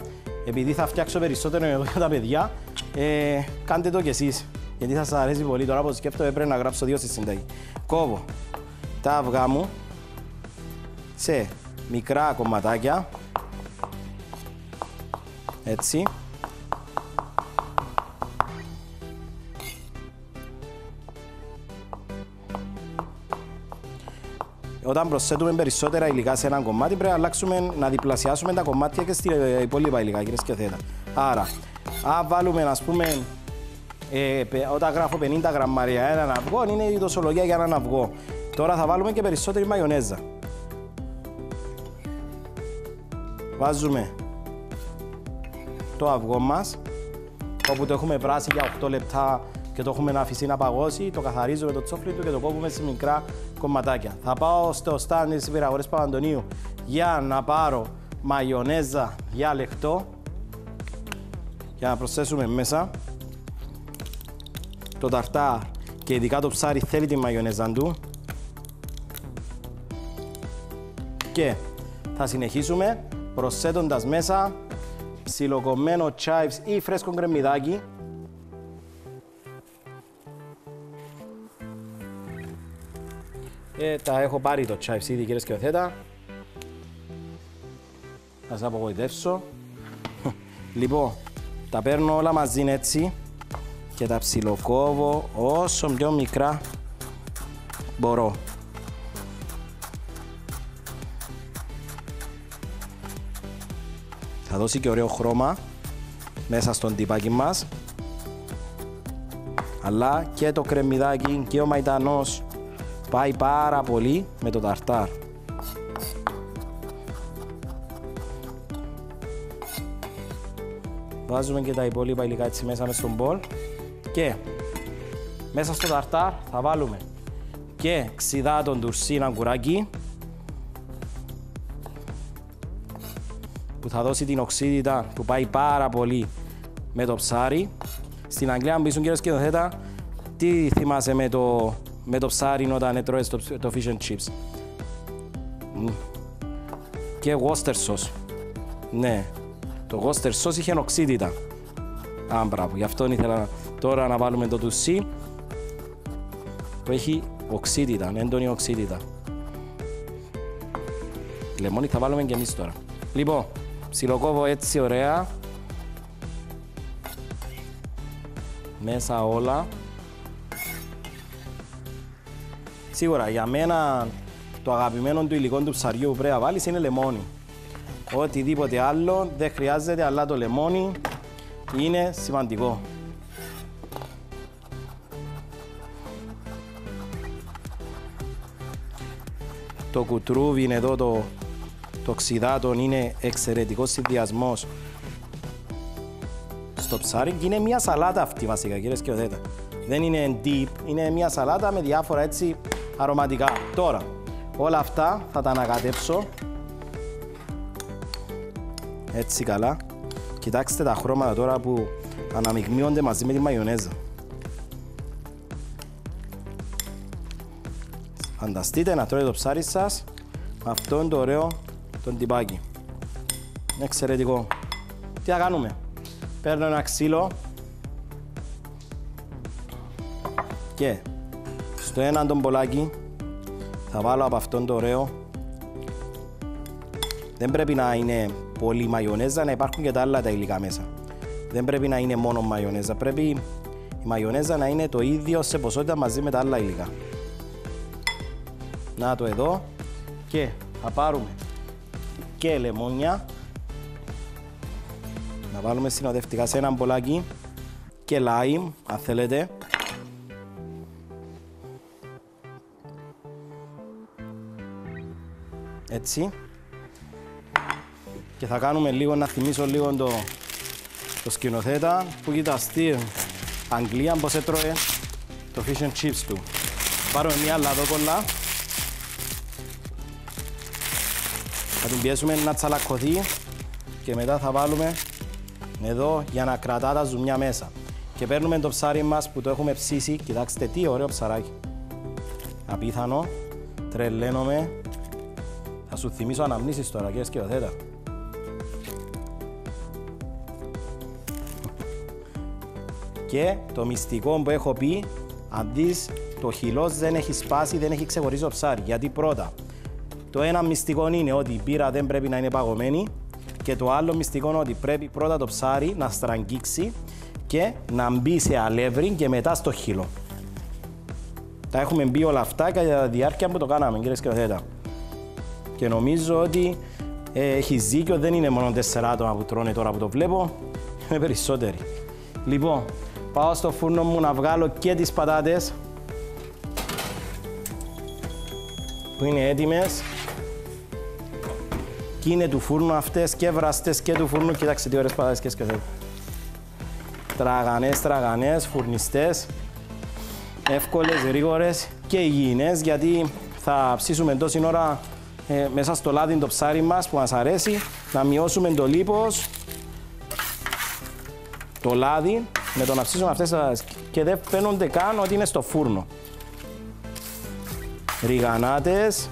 επειδή θα φτιάξω περισσότερο εδώ για τα παιδιά, ε, κάντε το κι εσείς. Γιατί θα σας αρέσει πολύ τώρα που σκέφτομαι πρέπει να γράψω δύο στη συνταγή. Κόβω τα αυγά μου σε μικρά κομματάκια. Έτσι. Όταν προσθέτουμε περισσότερα υλικά σε ένα κομμάτι, πρέπει να αλλάξουμε, να διπλασιάσουμε τα κομμάτια και στην υπόλοιπα υλικά, κύριε Σκεφτέτα. Άρα, αν βάλουμε, ας πούμε, ε, όταν γράφω 50 γραμμάρια έναν αυγό, είναι η δοσολογία για έναν αυγό. Τώρα θα βάλουμε και περισσότερη μαγιονέζα. Βάζουμε το αυγό μας, όπου το έχουμε πράσει για 8 λεπτά και το έχουμε αφήσει να παγώσει, το καθαρίζουμε το τσόφλι του και το κόβουμε σε μικρά κομματάκια. Θα πάω στο στάνις της πυραγορές Παπαντονίου για να πάρω μαγιονέζα για λεχτό για να προσθέσουμε μέσα το ταρτάρ και ειδικά το ψάρι θέλει τη μαγιονέζα του και θα συνεχίσουμε προσθέτοντας μέσα ψιλοκομμένο chives ή φρέσκο γκρεμμυδάκι Ε, τα έχω πάρει το chives ήδη κύριε σκηνοθέτα. Θα σας απογοητεύσω. λοιπόν, τα παίρνω όλα μαζί έτσι και τα ψιλοκόβω όσο πιο μικρά μπορώ. Θα δώσει και ωραίο χρώμα μέσα στον τυπάκι μας. Αλλά και το κρεμμυδάκι και ο μαϊτανός πάει πάρα πολύ με το ταρτάρ. Βάζουμε και τα υπόλοιπα υλικά έτσι μέσα στον μπολ και μέσα στο ταρτάρ θα βάλουμε και ξιδάτον τουρσίν αγκουράκι που θα δώσει την οξύτητα που πάει πάρα πολύ με το ψάρι. Στην Αγγλία, αν πείσουν κύριε σκηνοθέτα, τι θυμάσαι με το, με το ψάρι όταν έτρωες το, το fish and chips; Και Worcester sauce. Ναι, το Worcester sauce είχε οξύτητα. Α, μπράβο, γι' αυτό ήθελα τώρα να βάλουμε το τουσί που έχει οξύτητα, έντονη οξύτητα. Λεμόνι θα βάλουμε και εμείς τώρα. Λοιπόν, ψιλοκόβω έτσι ωραία. Μέσα όλα. Σίγουρα για μένα το αγαπημένο του υλικό του ψαριού που πρέπει να βάλεις είναι λεμόνι. Οτιδήποτε άλλο δεν χρειάζεται, αλλά το λεμόνι είναι σημαντικό. Το κουτρούβι είναι εδώ το, το ξυδάτον είναι εξαιρετικός συνδυασμός στο ψάρι και είναι μια σαλάτα αυτή βασικά κύριε Σκιωδέτα. Δεν είναι deep, είναι μια σαλάτα με διάφορα έτσι αρωματικά. Τώρα, όλα αυτά θα τα ανακατέψω έτσι καλά. Κοιτάξτε τα χρώματα τώρα που αναμειγνύονται μαζί με τη μαγιονέζα. Φανταστείτε να τρώτε το ψάρι σας με αυτόν το ωραίο τον τυπάκι. Είναι εξαιρετικό. Τι θα κάνουμε; Παίρνω ένα ξύλο και στο έναν τον μπολάκι θα βάλω από αυτόν το ωραίο δεν πρέπει να είναι πολύ μαγιονέζα, να υπάρχουν και τα άλλα τα υλικά μέσα. Δεν πρέπει να είναι μόνο μαγιονέζα, πρέπει η μαγιονέζα να είναι το ίδιο σε ποσότητα μαζί με τα άλλα υλικά. Να το εδώ και θα πάρουμε και λεμόνια να βάλουμε συνοδευτικά σε ένα μπολάκι και λάιμ αν θέλετε έτσι και θα κάνουμε λίγο να θυμίσω λίγο το, το σκηνοθέτα που ήταν στην Αγγλία πως έτρωε το fish and chips του. Πάρουμε μια λαδόκολλα θα την πιέσουμε να τσαλακωθεί και μετά θα βάλουμε εδώ για να κρατά τα ζουμιά μέσα. Και παίρνουμε το ψάρι μας που το έχουμε ψήσει. Κοιτάξτε τι ωραίο ψαράκι. Απίθανο. Τρελαίνομαι. Θα σου θυμίσω αναμνήσεις τώρα κύριε σκηνοθέτα. Και το μυστικό που έχω πει, αν δεις, το χυλός δεν έχει σπάσει, δεν έχει ξεχωρίσει το ψάρι. Γιατί πρώτα, το ένα μυστικό είναι ότι η πύρα δεν πρέπει να είναι παγωμένη και το άλλο μυστικό είναι ότι πρέπει πρώτα το ψάρι να στραγγίξει και να μπει σε αλεύρι και μετά στο χείλο. Τα έχουμε μπει όλα αυτά κατά τη διάρκεια που το κάναμε, κύριε Σκεφτέτα. Και νομίζω ότι ε, έχει δίκιο, δεν είναι μόνο τέσσερα άτομα που τρώνε τώρα που το βλέπω, είναι περισσότεροι. Λοιπόν, πάω στο φούρνο μου να βγάλω και τις πατάτες που είναι έτοιμες και είναι του φούρνου αυτές και βραστές και του φούρνου. Κοιτάξτε τι ωραίες πατάτες και σκεφτείτε. Τραγανές, τραγανές, φουρνιστές, εύκολες, γρήγορες και υγιεινές γιατί θα ψήσουμε τόση ώρα ε, μέσα στο λάδι το ψάρι μας που μας αρέσει να μειώσουμε το λίπος το λάδι με το να ψήσουμε αυτές και δεν φαίνονται καν ότι είναι στο φούρνο. Ριγανάτες.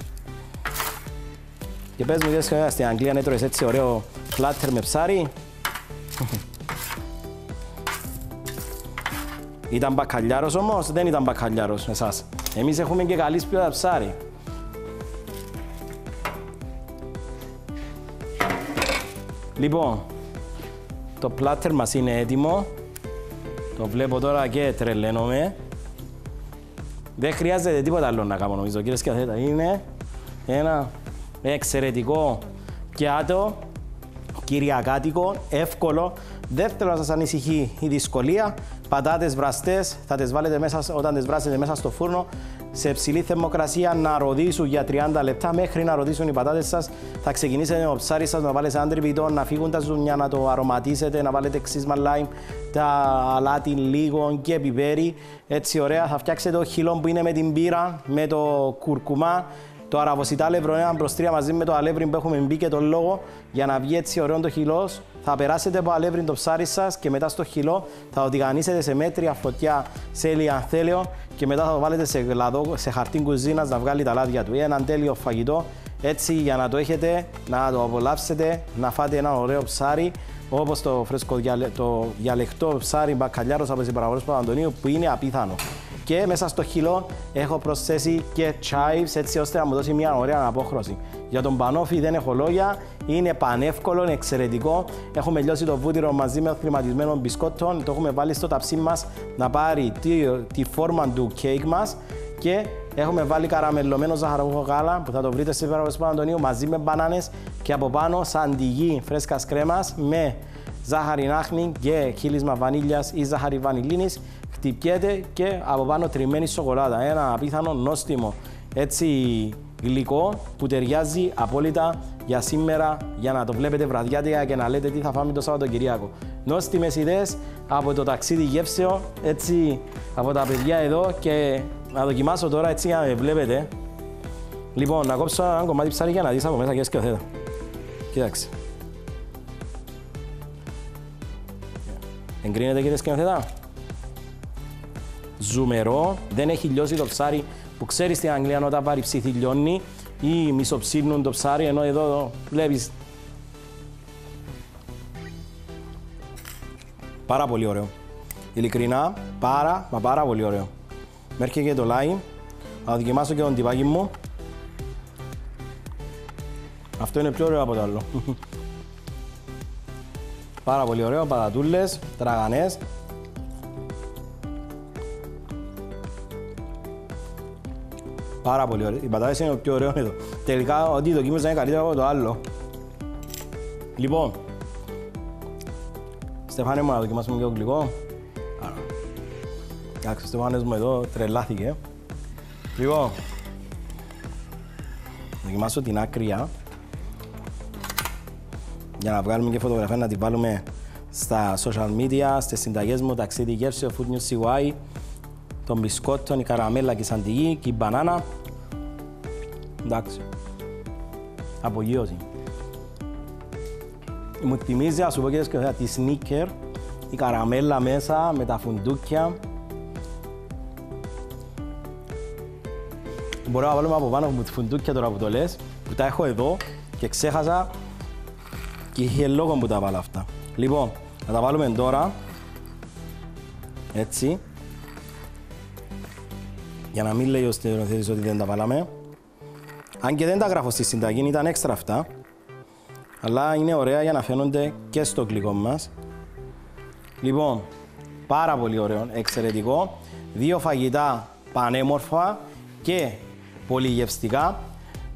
Και πες μου, δεν στην Αγγλία να έτρωες έτσι ωραίο πλάτερ με ψάρι. Ήταν μπακαλιάρος όμως, δεν ήταν μπακαλιάρος εσάς. Εμείς έχουμε και καλή σπίτι ψάρι. Λοιπόν, το πλάτερ μας είναι έτοιμο. Το βλέπω τώρα και τρελαίνομαι. Δεν χρειάζεται τίποτα άλλο να κάνω νομίζω κύριε Σκιαθέτα. Είναι ένα εξαιρετικό πιάτο, κυριακάτικο, εύκολο. Δεν θέλω να σας ανησυχεί η δυσκολία. Πατάτες βραστές θα τις βάλετε μέσα, όταν τις βράσετε μέσα στο φούρνο σε ψηλή θερμοκρασία να ροδίσουν για 30 λεπτά μέχρι να ροδίσουν οι πατάτες σας. Θα ξεκινήσετε το ψάρι σας να βάλετε ένα τρυπητό, να φύγουν τα ζουμιά, να το αρωματίσετε, να βάλετε ξύσμα λάιμ, τα αλάτι λίγο και πιπέρι. Έτσι ωραία θα φτιάξετε το χυλό που είναι με την πύρα, με το κουρκουμά, το αραβοσιτάλευρο είναι μπροστρία μαζί με το αλεύρι που έχουμε μπει και το λόγο για να βγει έτσι ωραίο το χυλό. Θα περάσετε από αλεύρι το ψάρι σας και μετά στο χυλό θα το τηγανίσετε σε μέτρια φωτιά σε λιανθέλαιο και μετά θα το βάλετε σε, γλαδό, σε χαρτί κουζίνας να βγάλει τα λάδια του. Είναι ένα τέλειο φαγητό έτσι για να το έχετε, να το απολαύσετε, να φάτε ένα ωραίο ψάρι όπως το φρέσκο το διαλεκτό ψάρι μπακαλιάρος από τις παραγωγές του Αντωνίου που είναι απίθανο και μέσα στο χυλό έχω προσθέσει και chives έτσι ώστε να μου δώσει μια ωραία απόχρωση. Για τον πανόφι δεν έχω λόγια, είναι πανεύκολο, είναι εξαιρετικό. Έχουμε λιώσει το βούτυρο μαζί με χρηματισμένο μπισκότο, το έχουμε βάλει στο ταψί μας να πάρει τη, τη φόρμα του κέικ μας. Και έχουμε βάλει καραμελωμένο ζαχαρογό γάλα που θα το βρείτε σε του Αντωνίου μαζί με μπανάνες και από πάνω σαν τη φρέσκας κρέμας με ζάχαρη νάχνη και χείλισμα βανίλιας ή ζάχαρη βανιλίνης χτυπιέται και από πάνω τριμμένη σοκολάτα. Ένα απίθανο νόστιμο έτσι γλυκό που ταιριάζει απόλυτα για σήμερα για να το βλέπετε βραδιάτικα και να λέτε τι θα φάμε το Σαββατοκυριακό. Νόστιμες ιδέες από το ταξίδι γεύσεω, έτσι από τα παιδιά εδώ και να δοκιμάσω τώρα έτσι για να με βλέπετε. Λοιπόν, να κόψω ένα κομμάτι ψάρι για να δεις από μέσα και σκεφτείτε. Κοίταξε. Εγκρίνεται κύριε σκηνοθετά ζουμερό, δεν έχει λιώσει το ψάρι που ξέρεις στην Αγγλία όταν πάρει ψήθι λιώνει ή μισοψύρνουν το ψάρι, ενώ εδώ βλέπεις. Πάρα πολύ ωραίο. Ειλικρινά, πάρα, μα πάρα πολύ ωραίο. Μέχρι και το λάι. Θα δοκιμάσω και τον τυπάκι μου. Αυτό είναι πιο ωραίο από το άλλο. πάρα πολύ ωραίο, πατατούλες, τραγανές, Πάρα πολύ ωραίο. Οι πατάτες είναι το πιο ωραίο εδώ. Τελικά, ό,τι δοκίμασα είναι καλύτερο από το άλλο. Λοιπόν, Στεφάνε μου, να δοκιμάσουμε και το γλυκό. Εντάξει, ο Στεφάνες μου εδώ τρελάθηκε. Λοιπόν, δοκιμάσω την άκρια για να βγάλουμε και φωτογραφία να την βάλουμε στα social media, στις συνταγές μου, ταξίδι γεύση, ο Food News CY των μπισκότων, η καραμέλα και η σαντιγή και η μπανάνα. Εντάξει. Απογείωση. Μου θυμίζει, ας σου πω και τη σνίκερ, η καραμέλα μέσα με τα φουντούκια. Μπορώ να βάλουμε από πάνω μου τη φουντούκια τώρα που το λες, που τα έχω εδώ και ξέχασα και είχε λόγο που τα βάλω αυτά. Λοιπόν, θα τα βάλουμε τώρα Έτσι. Για να μην λέει ο στενοθέτης ότι δεν τα βάλαμε. Αν και δεν τα γράφω στη συνταγή, ήταν έξτρα αυτά. Αλλά είναι ωραία για να φαίνονται και στο γλυκό μας. Λοιπόν, πάρα πολύ ωραίο, εξαιρετικό. Δύο φαγητά πανέμορφα και πολύ γευστικά.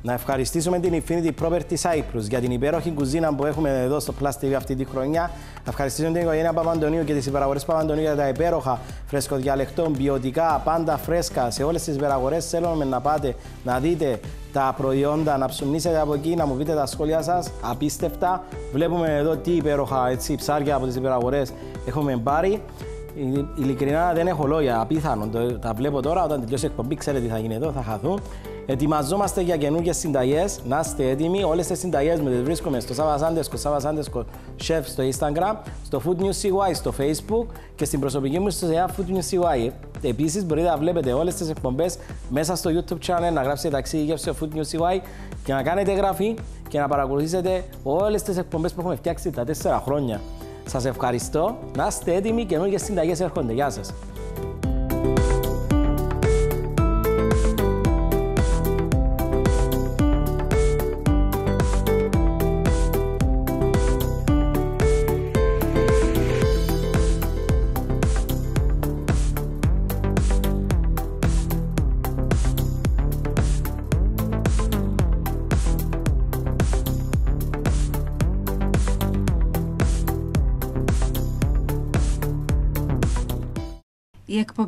Να ευχαριστήσουμε την Infinity Property Cyprus για την υπέροχη κουζίνα που έχουμε εδώ στο Plus TV αυτή τη χρονιά. Να ευχαριστήσουμε την οικογένεια Παπαντονίου και τις υπεραγορές Παπαντονίου για τα υπέροχα φρεσκοδιαλεκτών, ποιοτικά, πάντα φρέσκα. Σε όλες τις υπεραγορές θέλουμε να πάτε να δείτε τα προϊόντα, να ψουμνήσετε από εκεί, να μου πείτε τα σχόλια σας. Απίστευτα. Βλέπουμε εδώ τι υπέροχα έτσι, ψάρια από τις υπεραγορές έχουμε πάρει. Ειλικρινά δεν έχω λόγια, απίθανο. Τα βλέπω τώρα, όταν τελειώσει η εκπομπή, ξέρετε τι θα γίνει εδώ, θα χαθούν. Ετοιμαζόμαστε για καινούργιες συνταγές. Να είστε έτοιμοι. Όλες τις συνταγές μου τις βρίσκουμε στο Σάβα Σάντεσκο, Σάβα Σάντεσκο Chef στο Instagram, στο Food News CY στο Facebook και στην προσωπική μου στο Food News CY. Επίσης μπορείτε να βλέπετε όλες τις εκπομπές μέσα στο YouTube channel, να γράψετε ταξίδι γεύση στο Food News CY και να κάνετε γραφή και να παρακολουθήσετε όλες τις εκπομπές που έχουμε φτιάξει τα τέσσερα χρόνια. Σας ευχαριστώ. Να είστε έτοιμοι. Καινούργιες συνταγές έρχονται. Γεια σας.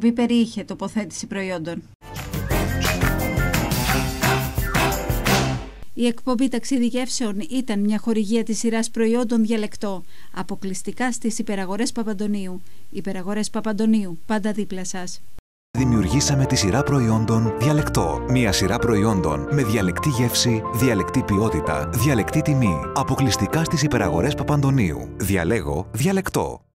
Εκπομπή περιείχε τοποθέτηση προϊόντων. Η εκπομπή ταξιδικεύσεων ήταν μια χορηγία της σειράς προϊόντων διαλεκτό, αποκλειστικά στις υπεραγορές Παπαντονίου. Υπεραγορές Παπαντονίου, πάντα δίπλα σας. Δημιουργήσαμε τη σειρά προϊόντων Διαλεκτό. Μια σειρά προϊόντων με διαλεκτή γεύση, διαλεκτή ποιότητα, διαλεκτή τιμή. Αποκλειστικά στις υπεραγορές Παπαντονίου. Διαλέγω Διαλεκτό.